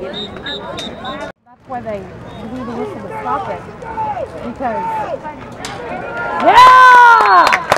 That's why they blew the whistle to stop it. Because. Yeah!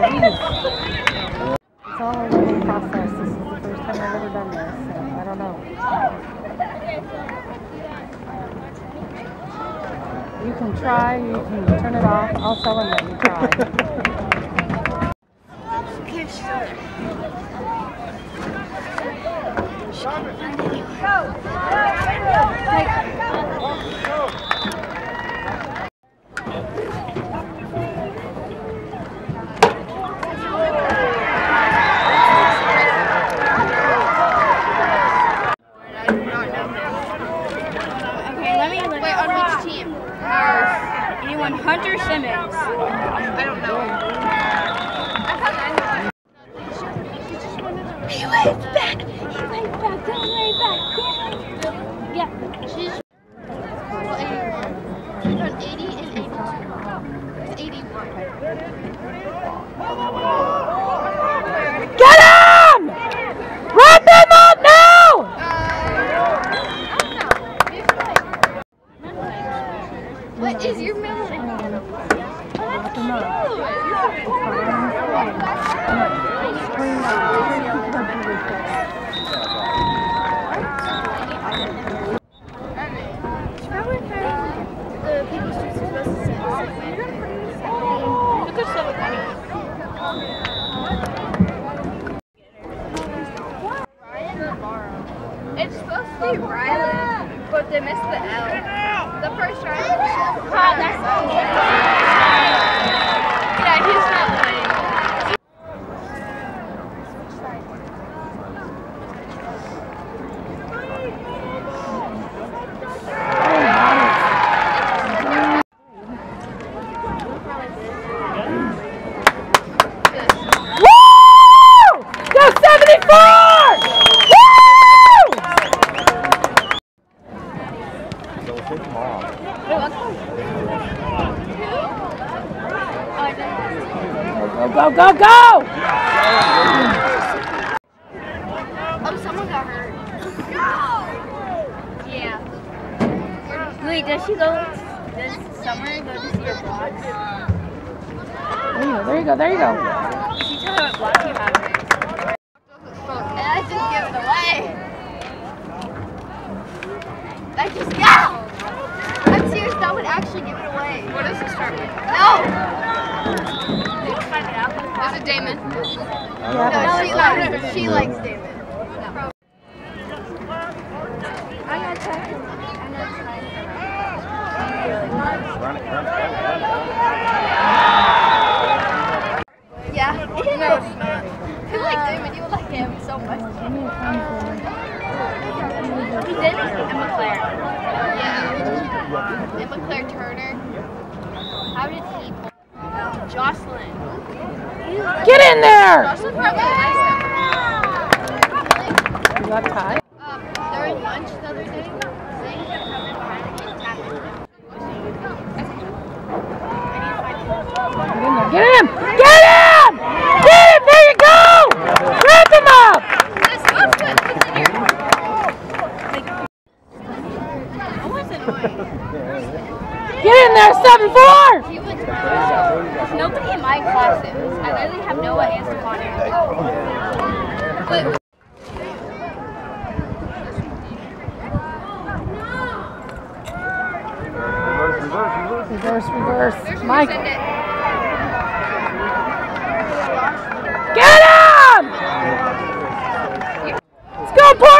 It's all a learning process. This is the first time I've ever done this, so I don't know. You can try, you can turn it off. I'll tell them that you tried. Wait, on which team? Anyone? Hunter Simmons. I don't know. I just no! I'm serious. That would actually give it away. What does it start with? No. Is it Damon? No, no she, likes, she likes Damon. No. Run it, run it. David Turner. How did he pull? Jocelyn. Get in there! Jocelyn yeah. You got tied? Um, during lunch the other day, Michael. Get him! Let's go, boys!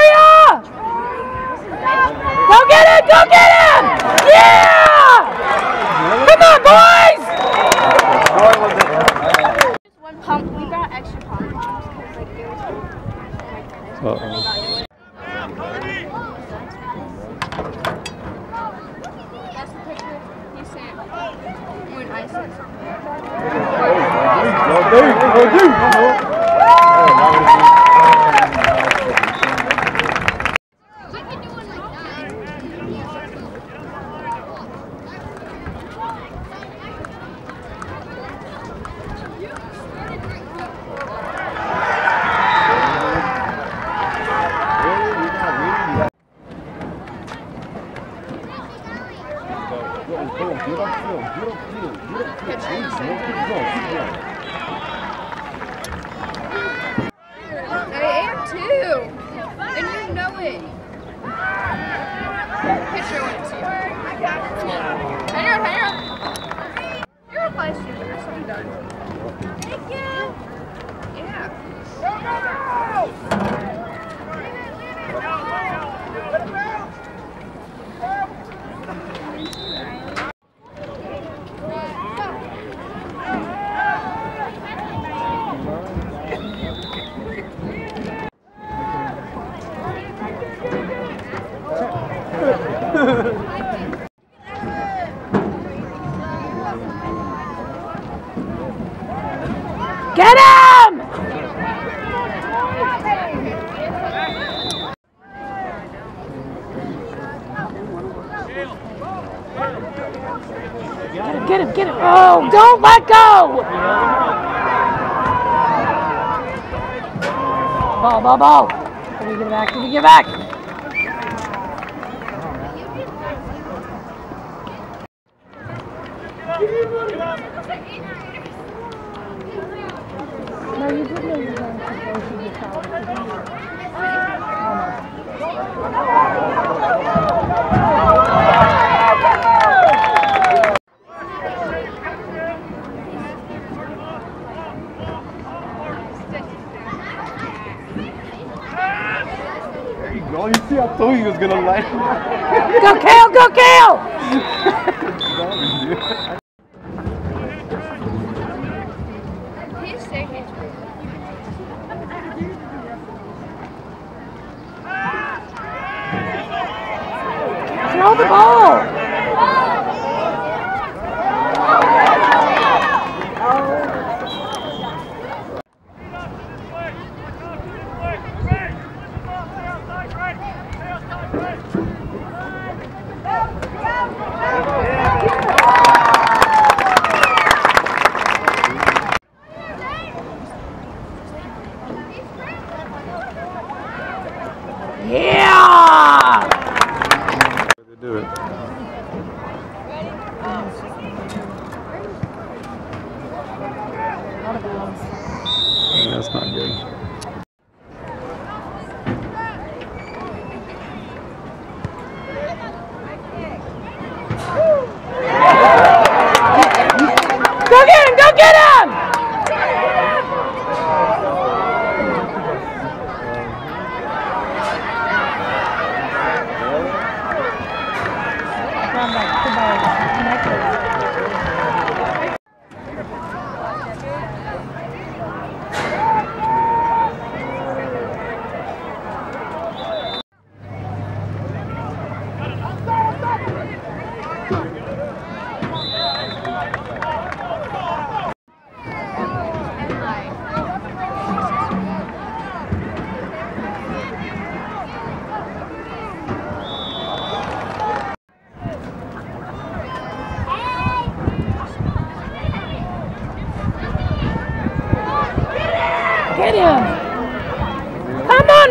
Get him, get him, get him. Oh, don't let go! Ball, ball, ball. Can we get back? Can we get back? No, you see, I told you he was gonna lie. go kill, go kill! like to buy necklace.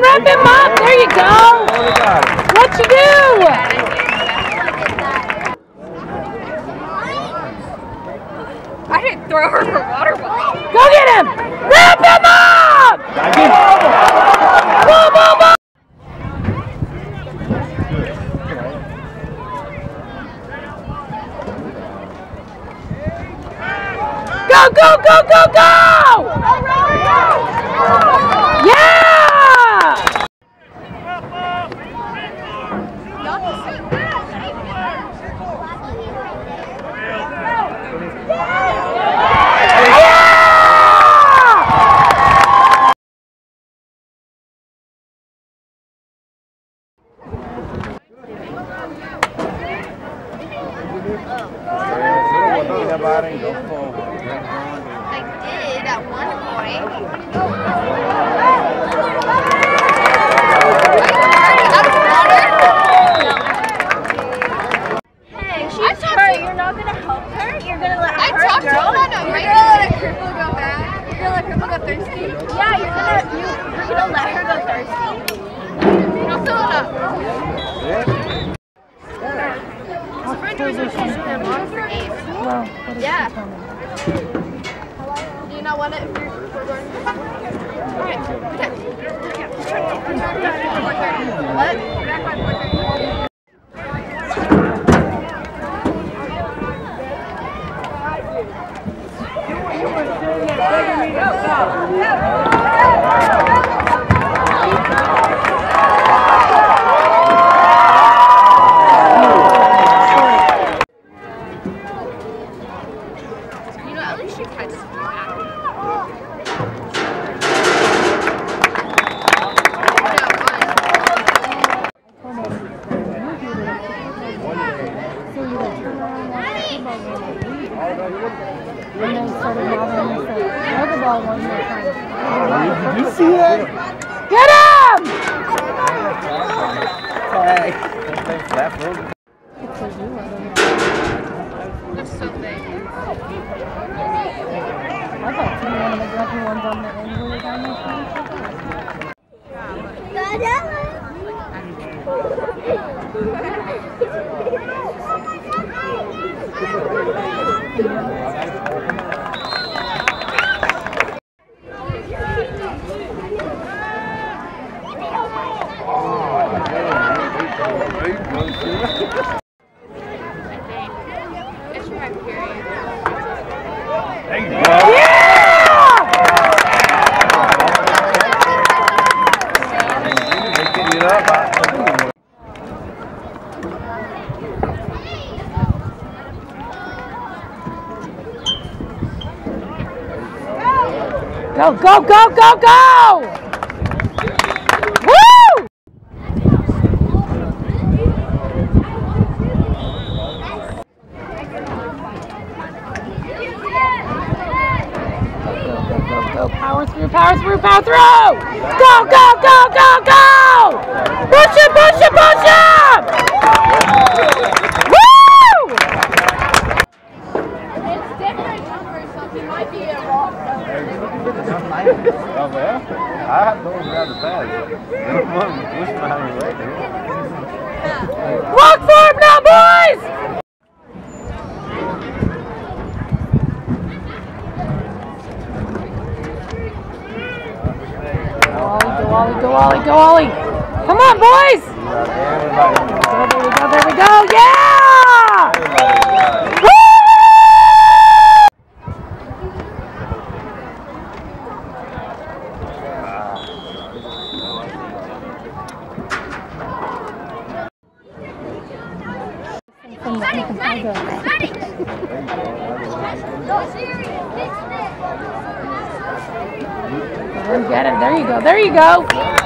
Wrap him up. There you go. What you do? I didn't throw her for water bottle. Go get him. Wrap him up. Boom, boom, boom. Go, go, go, go, go! organization? They're long for Abe. Yeah. Do you not want it if you're going? All right, Go, go, go, go! Power through, power through, power through! Go, go, go, go, go! Push it! Ollie, go Ollie, go Ollie. Come on, boys. There we go, there we go. Yeah! So there you go.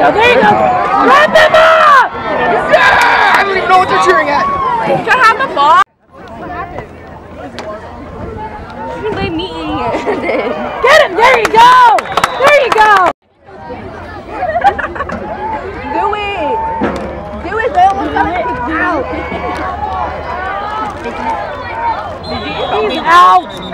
Go. There you go. Run them up! Yeah! I don't even know what they're cheering at. Can I have the ball? You can leave me eating it. Get him. There you go. There you go. Do it. Do it, they almost got it out. He's out.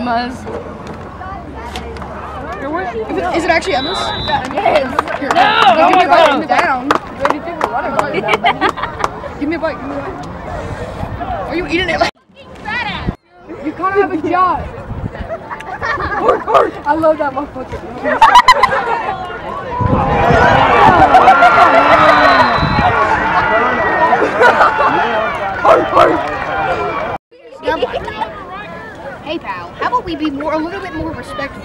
Emma's. Is it actually Emma's? Yes. Here, No, give me a oh bite. no. Give me a bite. Give me a bite. Give me a bite. Are you eating it like? You kind of have a jaw. I love that motherfucker. Hey pal, how about we be more a little bit more respectful?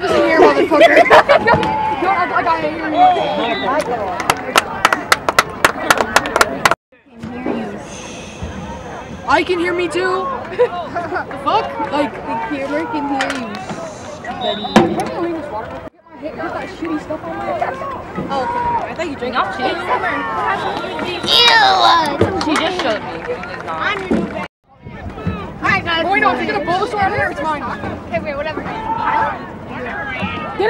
Listen here, motherfucker. Don't act I ain't hearing you. I can hear me too. fuck? Like the camera can hear you. Buddy. Get that shitty stuff on my Oh, okay. I thought you drank Not cheese. Ew! She just showed me. It's not. Alright guys. Oh wait, no, if you're gonna blow this around here, it's mine. Okay, wait, whatever. Get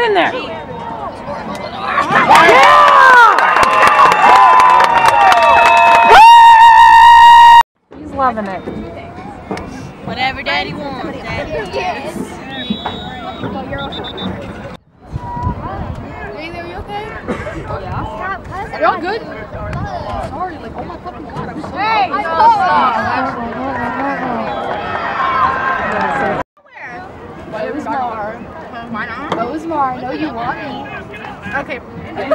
in there. Yeah! He's loving it. Whatever daddy wants, daddy gets. Hey there, you okay? Yeah. Y'all good? Sorry, like, oh my fucking god, I'm sorry. Hey! It was Mar. That know you want me. Okay,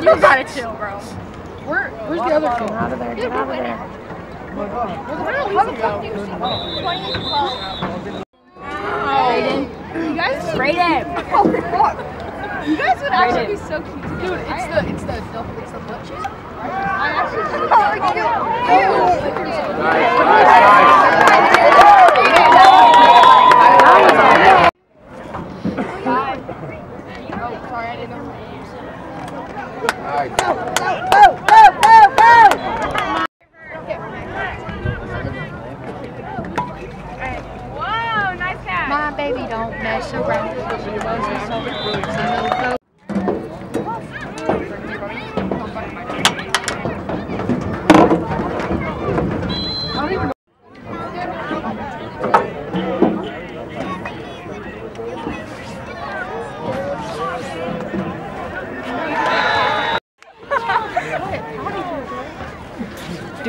you gotta chill, bro. Where, where's the other Get out of there. Get out of there. Where the fuck did you You guys Rate it. Oh fuck! You guys would actually be so cute, dude. It's the it's the the it's the butt cheese. I actually. Oh, oh sorry, I didn't know. Whoa, nice cat. My baby don't mess around. She loves me so much. No, no. I don't even know. Dude,